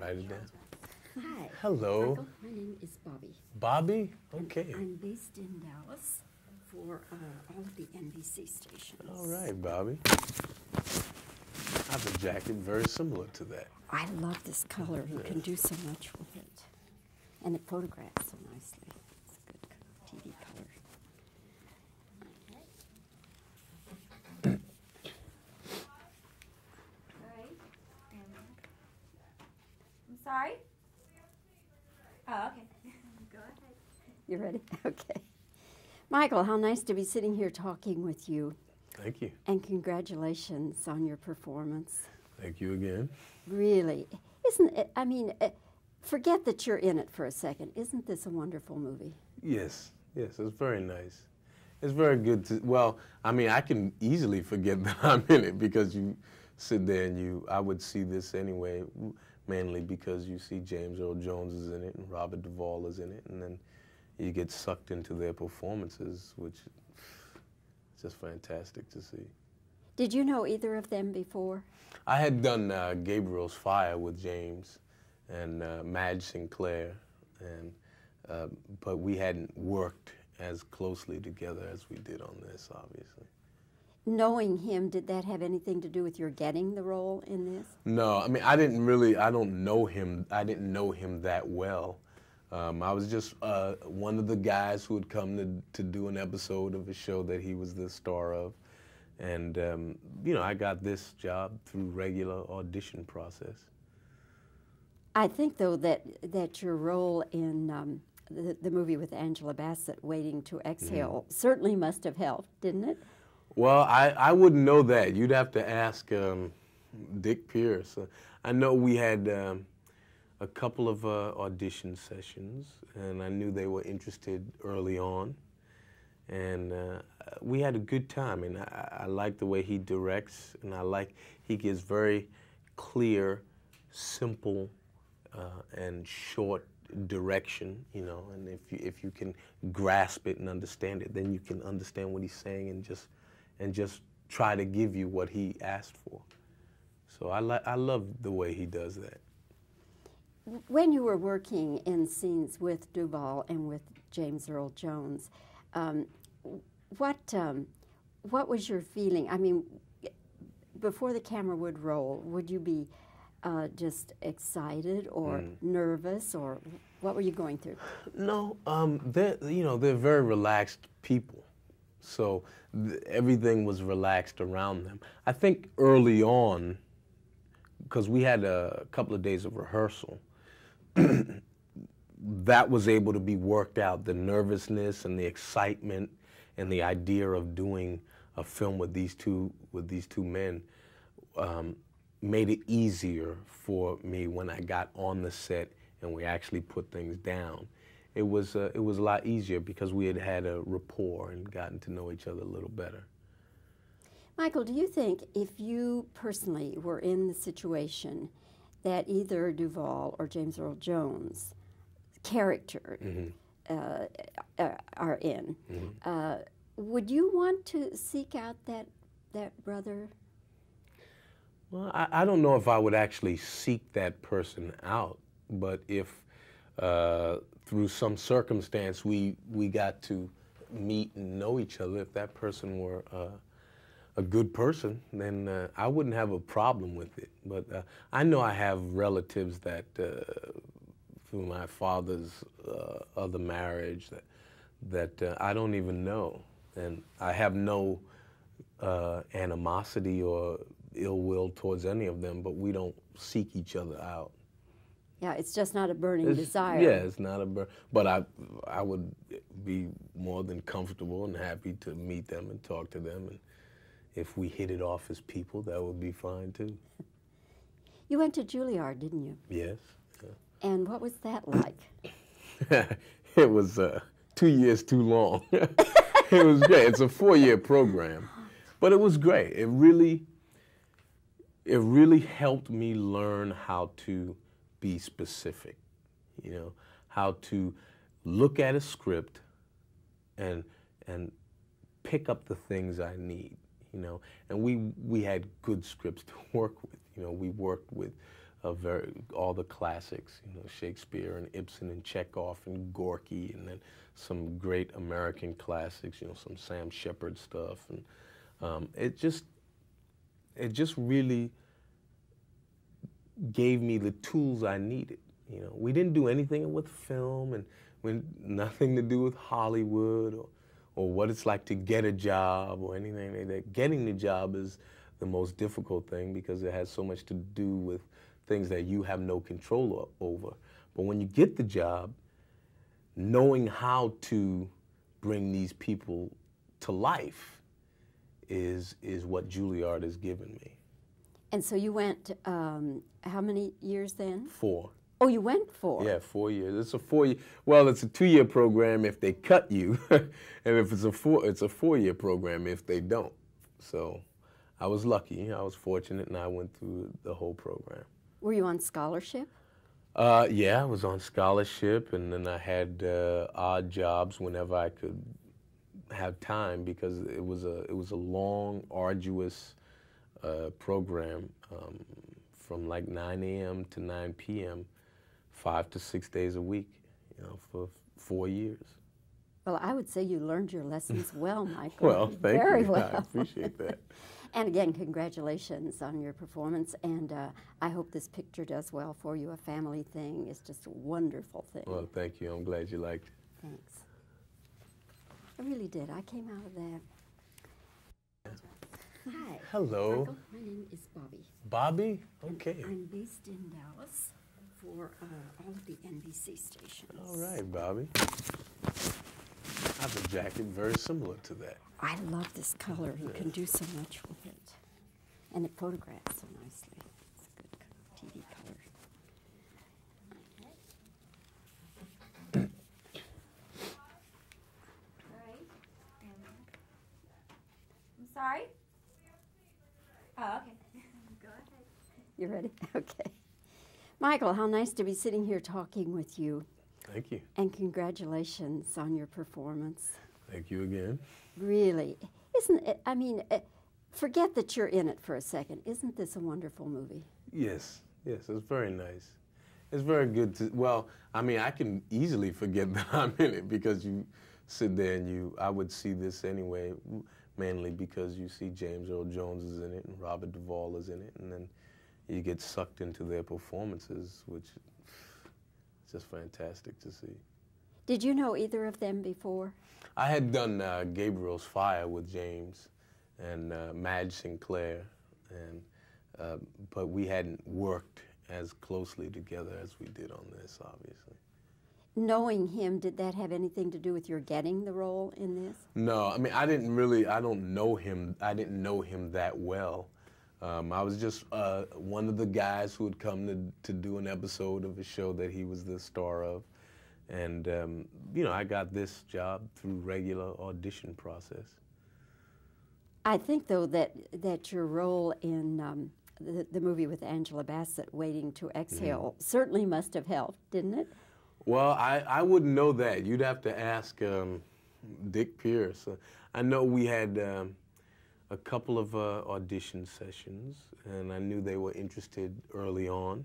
Write it down. Hi. Hello. Michael, my name is Bobbie. Bobbie? Okay. I'm based in Dallas for uh, all of the NBC stations. All right, Bobbie. I have a jacket very similar to that. I love this color. You can do so much with it. And it photographs so nicely. It's a good co- TV color. Alright. I'm sorry? Oh, okay. Go ahead. You ready? Okay. Michael, how nice to be sitting here talking with you. Thank you. And congratulations on your performance. Thank you again. Really. Isn't it? I mean, uh, forget that you're in it for a second. Isn't this a wonderful movie? Yes, yes, it's very nice. It's very good to, well, I mean, I can easily forget that I'm in it because you sit there and you, I would see this anyway, mainly because you see James Earl Jones is in it and Robert Duvall is in it, and then you get sucked into their performances, which is just fantastic to see. Did you know either of them before? I had done uh, Gabriel's Fire with James and uh, Madge Sinclair, and uh, but we hadn't worked as closely together as we did on this, obviously. Knowing him, did that have anything to do with your getting the role in this? No, I mean I didn't really. I don't know him. I didn't know him that well. Um, I was just uh, one of the guys who had come to to do an episode of a show that he was the star of, and um, you know I got this job through regular audition process. I think, though, that that your role in um, the, the movie with Angela Bassett, Waiting to Exhale, certainly must have helped, didn't it? Well, I, I wouldn't know that. You'd have to ask um, Dick Pearce. Uh, I know we had um, a couple of uh, audition sessions, and I knew they were interested early on. And uh, we had a good time, and I, I like the way he directs, and I like he gives very clear, simple, uh, and short direction, you know. And if you if you can grasp it and understand it, then you can understand what he's saying and just and just try to give you what he asked for. So I like I love the way he does that. When you were working in scenes with Duvall and with James Earl Jones, um, what um, what was your feeling? I mean, before the camera would roll, would you be uh, just excited or nervous, or what were you going through? No, um, they're you know they're very relaxed people, so th- everything was relaxed around them. I think early on, because we had a couple of days of rehearsal, that was able to be worked out. The nervousness and the excitement and the idea of doing a film with these two with these two men um, made it easier for me when I got on the set and we actually put things down. It was uh, it was a lot easier because we had had a rapport and gotten to know each other a little better. Michael, do you think if you personally were in the situation that either Duvall or James Earl Jones character uh, uh, are in, uh, would you want to seek out that that brother? Well, I, I don't know if I would actually seek that person out, but if uh, through some circumstance we we got to meet and know each other, if that person were uh, a good person, then uh, I wouldn't have a problem with it. But uh, I know I have relatives that uh, through my father's uh, other marriage that that I don't even know, and I have no animosity or ill will towards any of them, but we don't seek each other out. Yeah, it's just not a burning It's- desire. Yeah, it's not a burn. but I I would be more than comfortable and happy to meet them and talk to them, and if we hit it off as people, that would be fine too. You went to Juilliard, didn't you? Yes. And what was that like? it was uh, two years too long. it was great. It's a four-year program, but it was great. It really, it really helped me learn how to be specific. You know, how to look at a script and and pick up the things I need. You know, and we we had good scripts to work with. You know, we worked with very all the classics, you know, Shakespeare and Ibsen and Chekhov and Gorky, and then some great American classics, you know, some Sam Shepard stuff, and um, it just it just really gave me the tools I needed. You know, we didn't do anything with film, and nothing to do with Hollywood or or what it's like to get a job or anything like that. Getting the job is the most difficult thing because it has so much to do with things that you have no control over. But when you get the job, knowing how to bring these people to life is is what Juilliard has given me. And so you went um, how many years then? Four. Oh, you went four. Yeah, four years. It's a four year. Well, it's a two year program if they cut you, and if it's a four, it's a four year program if they don't. So, I was lucky. I was fortunate, and I went through the whole program. Were you on scholarship? Uh, yeah, I was on scholarship, and then I had uh, odd jobs whenever I could have time because it was a it was a long, arduous uh, program um, from like 9 a.m. to 9 p.m five to six days a week, you know, for four years. Well, I would say you learned your lessons well, Michael. well, thank Very you. well. I appreciate that. and again, congratulations on your performance. And uh, I hope this picture does well for you. A family thing is just a wonderful thing. Well, thank you. I'm glad you liked it. Thanks. I really did. I came out of that. Hi. Hello. Michael, my name is Bobbie. Bobbie? Okay. I'm based in Dallas for uh, all of the NBC stations. All right, Bobbie. I have a jacket very similar to that. I love this color. You can do so much with it. And it photographs so nicely. It's a good TV color. All right. I'm sorry? Oh, okay. Go ahead. You ready? Okay. Michael, how nice to be sitting here talking with you. Thank you. And congratulations on your performance. Thank you again. Really. Isn't it? I mean, uh, forget that you're in it for a second. Isn't this a wonderful movie? Yes, yes, it's very nice. It's very good to, well, I mean, I can easily forget that I'm in it because you sit there and you, I would see this anyway, mainly because you see James Earl Jones is in it and Robert Duvall is in it, and then you get sucked into their performances, which is just fantastic to see. Did you know either of them before? I had done uh, Gabriel's Fire with James and uh, Madge Sinclair, and uh, but we hadn't worked as closely together as we did on this, obviously. Knowing him, did that have anything to do with your getting the role in this? No, I mean I didn't really. I don't know him. I didn't know him that well. Um, I was just uh, one of the guys who had come to, to do an episode of a show that he was the star of. And, um, you know, I got this job through regular audition process. I think, though, that, that your role in um, the, the movie with Angela Bassett, Waiting to Exhale, mm-hmm. certainly must have helped, didn't it? Well, I, I wouldn't know that. You'd have to ask um, Dick Pearce. I know we had um, a couple of uh, audition sessions, and I knew they were interested early on.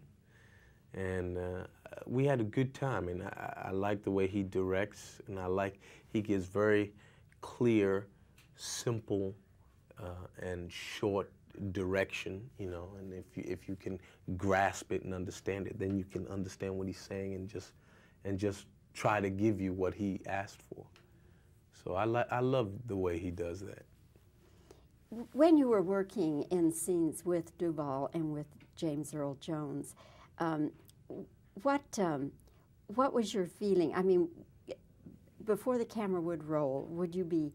And uh, we had a good time, and I, I like the way he directs, and I like he gives very clear, simple, uh, and short direction. You know, and if you if you can grasp it and understand it, then you can understand what he's saying and just and just try to give you what he asked for. So I like I love the way he does that. When you were working in scenes with Duvall and with James Earl Jones, um, what um, what was your feeling? I mean, before the camera would roll, would you be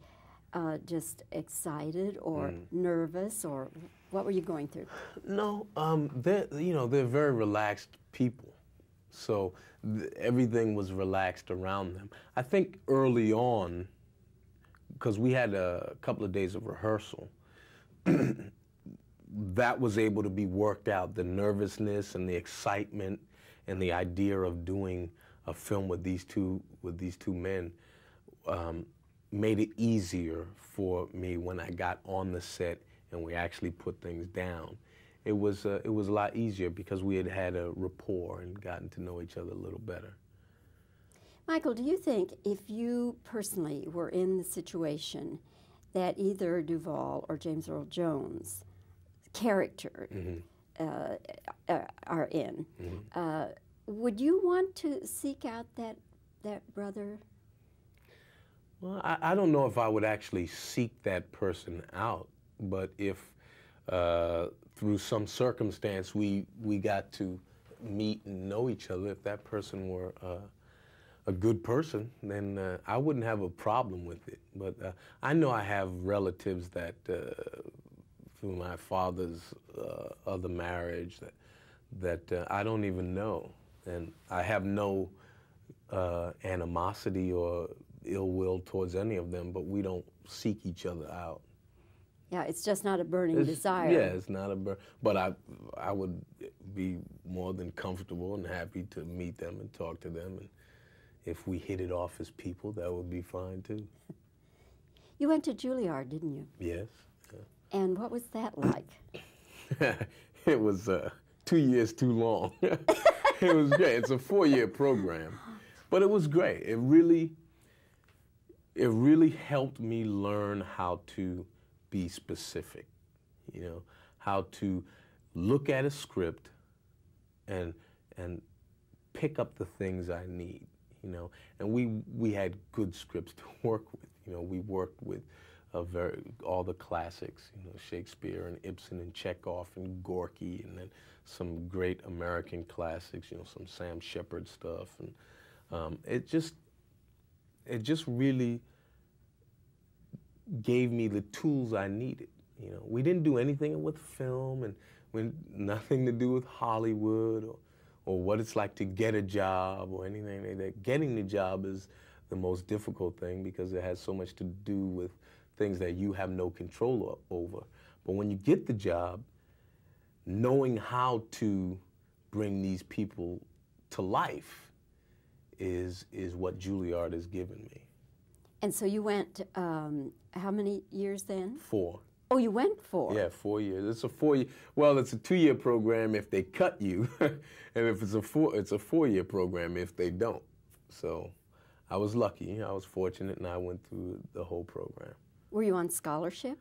uh, just excited or mm. nervous, or what were you going through? No, um, they're you know they're very relaxed people, so th- everything was relaxed around them. I think early on, because we had a couple of days of rehearsal that was able to be worked out the nervousness and the excitement and the idea of doing a film with these two with these two men um, made it easier for me when I got on the set and we actually put things down. it was uh, it was a lot easier because we had had a rapport and gotten to know each other a little better. Michael, do you think if you personally were in the situation that either Duvall or James Earl Jones character uh, uh, are in, uh, would you want to seek out that that brother? Well, I, I don't know if I would actually seek that person out, but if uh, through some circumstance we we got to meet and know each other, if that person were uh, a good person, then uh, I wouldn't have a problem with it. But uh, I know I have relatives that uh, through my father's uh, other marriage that that uh, I don't even know, and I have no uh, animosity or ill will towards any of them, but we don't seek each other out. Yeah, it's just not a burning It's- desire. Yeah, it's not a burn. but I I would be more than comfortable and happy to meet them and talk to them, and if we hit it off as people, that would be fine too. You went to Juilliard, didn't you? Yes. And what was that like? it was uh, two years too long. it was great. It's a four-year program, but it was great. It really, it really helped me learn how to be specific. You know, how to look at a script and and pick up the things I need. You know, and we we had good scripts to work with. You know, we worked with very all the classics. You know, Shakespeare and Ibsen and Chekhov and Gorky, and then some great American classics. You know, some Sam Shepard stuff, and um, it just it just really gave me the tools I needed. You know, we didn't do anything with film and when nothing to do with Hollywood or, or what it's like to get a job or anything like that. Getting the job is the most difficult thing because it has so much to do with things that you have no control over. But when you get the job, knowing how to bring these people to life is is what Juilliard has given me. And so you went um, how many years then? Four. Oh, you went for. Yeah, four years. It's a four year. Well, it's a two year program if they cut you, and if it's a four, it's a four year program if they don't. So, I was lucky. I was fortunate, and I went through the whole program. Were you on scholarship?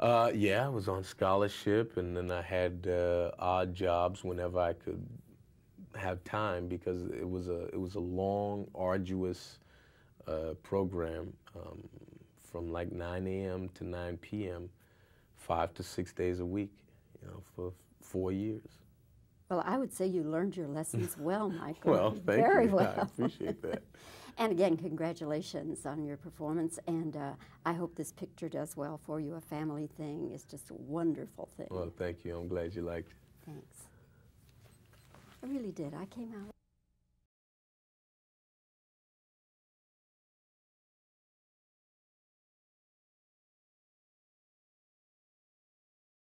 Uh, yeah, I was on scholarship, and then I had uh, odd jobs whenever I could have time because it was a it was a long, arduous uh, program um, from like 9 a.m. to 9 p.m., five to six days a week, you know, for four years. Well, I would say you learned your lessons well, Michael. Well, thank Very you. well. I appreciate that. And again, congratulations on your performance. And uh, I hope this picture does well for you. A family thing is just a wonderful thing. Well, thank you. I'm glad you liked it. Thanks. I really did. I came out.